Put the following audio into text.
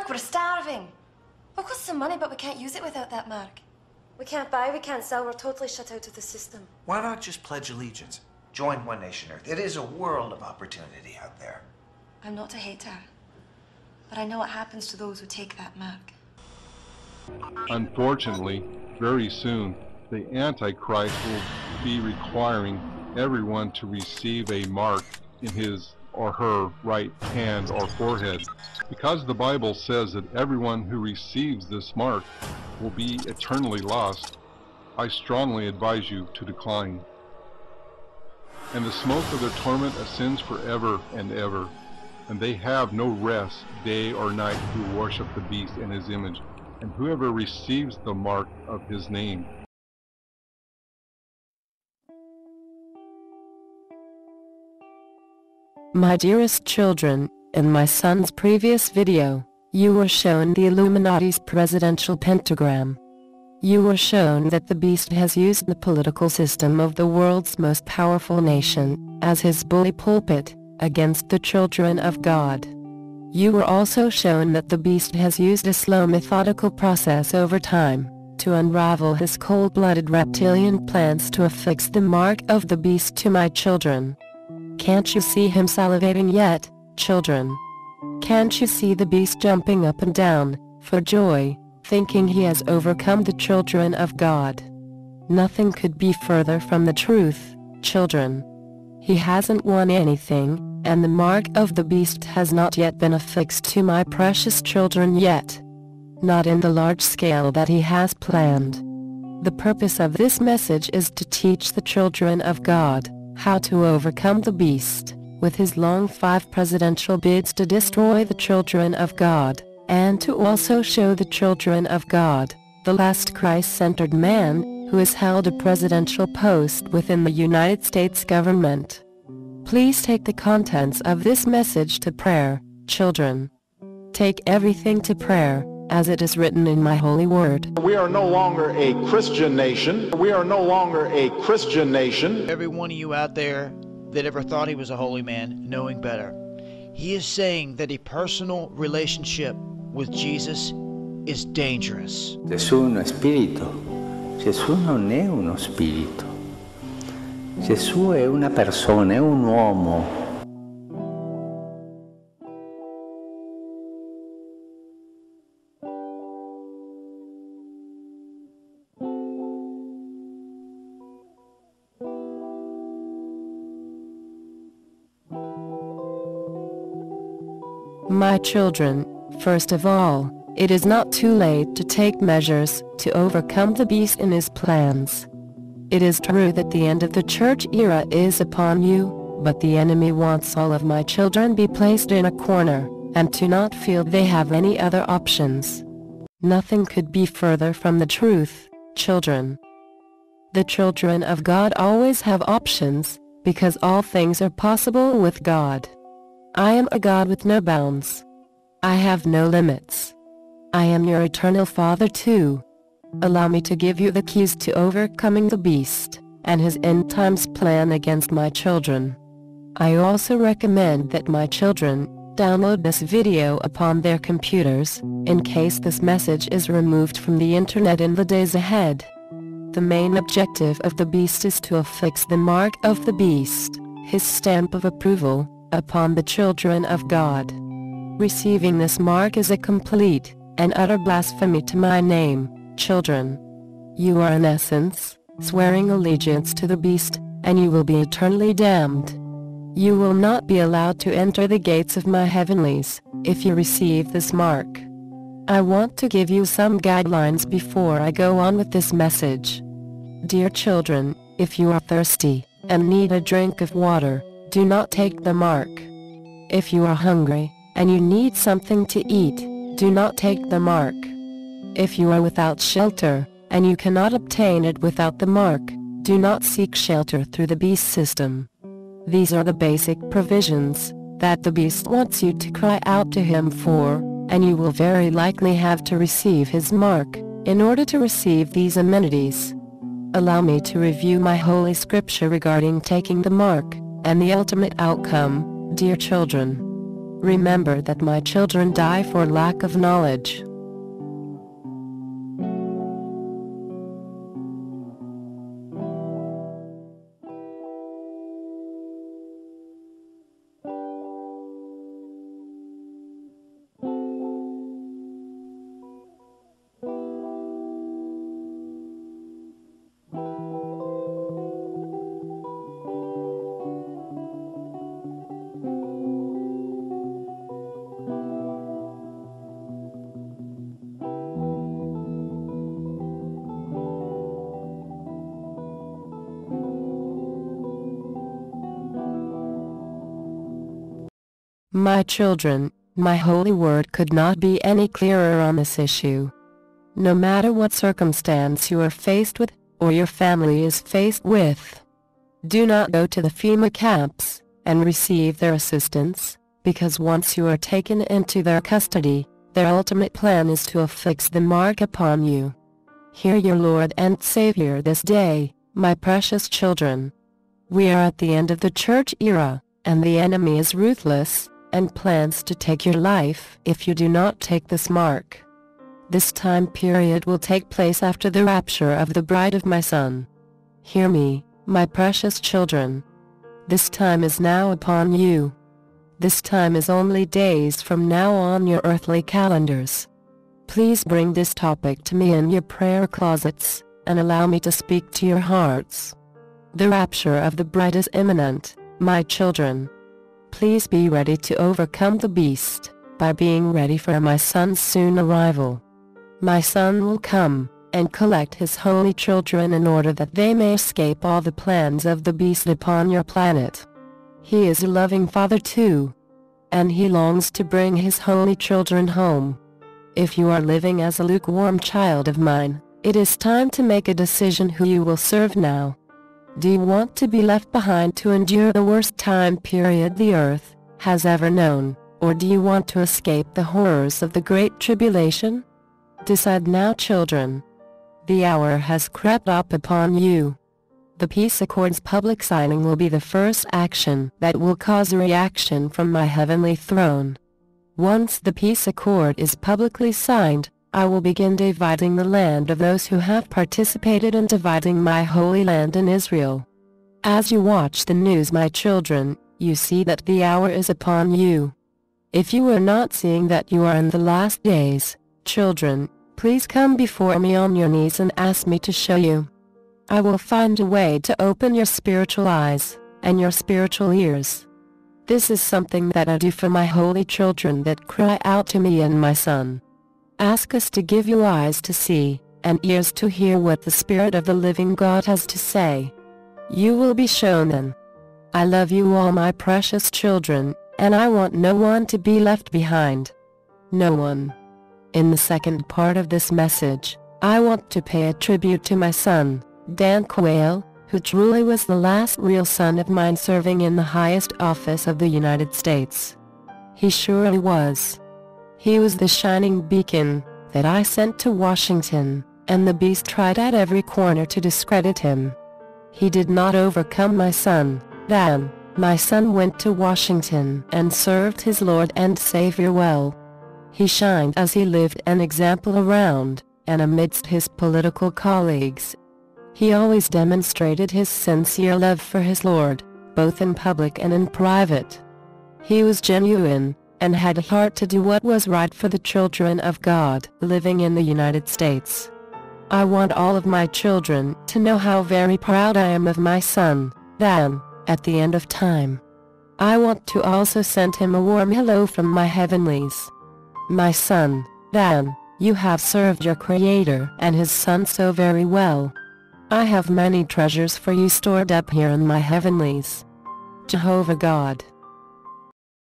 Look, we're starving. We've got some money, but we can't use it without that mark. We can't buy, we can't sell, we're totally shut out of the system. Why not just pledge allegiance? Join One Nation Earth. It is a world of opportunity out there. I'm not a hater, but I know what happens to those who take that mark. Unfortunately, very soon, the Antichrist will be requiring everyone to receive a mark in his or her right hand or forehead. Because the Bible says that everyone who receives this mark will be eternally lost, I strongly advise you to decline. And the smoke of their torment ascends forever and ever, and they have no rest day or night who worship the beast and his image, and whoever receives the mark of his name. My dearest children, in my son's previous video, you were shown the Illuminati's presidential pentagram. You were shown that the beast has used the political system of the world's most powerful nation, as his bully pulpit, against the children of God. You were also shown that the beast has used a slow methodical process over time, to unravel his cold-blooded reptilian plans to affix the mark of the beast to my children. Can't you see him salivating yet, children? Can't you see the beast jumping up and down, for joy, thinking he has overcome the children of God? Nothing could be further from the truth, children. He hasn't won anything, and the mark of the beast has not yet been affixed to my precious children yet. Not in the large scale that he has planned. The purpose of this message is to teach the children of God how to Overcome the Beast, with his long five presidential bids to destroy the children of God, and to also show the children of God, the last Christ-centered man, who has held a presidential post within the United States government. Please take the contents of this message to prayer, children. Take everything to prayer, as it is written in my holy word. We are no longer a Christian nation. We are no longer a Christian nation. Every one of you out there that ever thought he was a holy man, knowing better. He is saying that a personal relationship with Jesus is dangerous. Gesù è uno spirito. Gesù non è uno spirito. Gesù è una persona, è un uomo. My children, first of all, it is not too late to take measures to overcome the beast and his plans. It is true that the end of the church era is upon you, but the enemy wants all of my children be placed in a corner, and to not feel they have any other options. Nothing could be further from the truth, children. The children of God always have options, because all things are possible with God. I am a God with no bounds. I have no limits. I am your eternal Father too. Allow me to give you the keys to overcoming the beast, and his end times plan against my children. I also recommend that my children download this video upon their computers, in case this message is removed from the internet in the days ahead. The main objective of the beast is to affix the mark of the beast, his stamp of approval, upon the children of God. Receiving this mark is a complete and utter blasphemy to my name, children. You are in essence, swearing allegiance to the beast, and you will be eternally damned. You will not be allowed to enter the gates of my heavenlies, if you receive this mark. I want to give you some guidelines before I go on with this message. Dear children, if you are thirsty, and need a drink of water, do not take the mark. If you are hungry, and you need something to eat, do not take the mark. If you are without shelter, and you cannot obtain it without the mark, do not seek shelter through the beast system. These are the basic provisions that the beast wants you to cry out to him for, and you will very likely have to receive his mark, in order to receive these amenities. Allow me to review my holy scripture regarding taking the mark, and the ultimate outcome, dear children. Remember that my children die for lack of knowledge. My children, my holy word could not be any clearer on this issue. No matter what circumstance you are faced with, or your family is faced with, do not go to the FEMA camps and receive their assistance, because once you are taken into their custody, their ultimate plan is to affix the mark upon you. Hear your Lord and Savior this day, my precious children. We are at the end of the church era, and the enemy is ruthless, and plans to take your life if you do not take this mark. This time period will take place after the rapture of the bride of my son. Hear me, my precious children. This time is now upon you. This time is only days from now on your earthly calendars. Please bring this topic to me in your prayer closets, and allow me to speak to your hearts. The rapture of the bride is imminent, my children. Please be ready to overcome the beast, by being ready for my son's soon arrival. My son will come, and collect his holy children in order that they may escape all the plans of the beast upon your planet. He is a loving father too, and he longs to bring his holy children home. If you are living as a lukewarm child of mine, it is time to make a decision who you will serve now. Do you want to be left behind to endure the worst time period the earth has ever known, or do you want to escape the horrors of the Great Tribulation? Decide now children. The hour has crept up upon you. The peace accord's public signing will be the first action that will cause a reaction from my heavenly throne. Once the peace accord is publicly signed, I will begin dividing the land of those who have participated in dividing my holy land in Israel. As you watch the news my children, you see that the hour is upon you. If you are not seeing that you are in the last days, children, please come before me on your knees and ask me to show you. I will find a way to open your spiritual eyes, and your spiritual ears. This is something that I do for my holy children that cry out to me and my son. Ask us to give you eyes to see, and ears to hear what the Spirit of the living God has to say. You will be shown then. I love you all my precious children, and I want no one to be left behind. No one. In the second part of this message, I want to pay a tribute to my son, Dan Quayle, who truly was the last real son of mine serving in the highest office of the United States. He surely was. He was the shining beacon that I sent to Washington, and the beast tried at every corner to discredit him. He did not overcome my son, Dan. My son went to Washington and served his Lord and Savior well. He shined as he lived an example around and amidst his political colleagues. He always demonstrated his sincere love for his Lord, both in public and in private. He was genuine, and had a heart to do what was right for the children of God living in the United States. I want all of my children to know how very proud I am of my son, Dan, at the end of time. I want to also send him a warm hello from my heavenlies. My son, Dan, you have served your Creator and His Son so very well. I have many treasures for you stored up here in my heavenlies. Jehovah God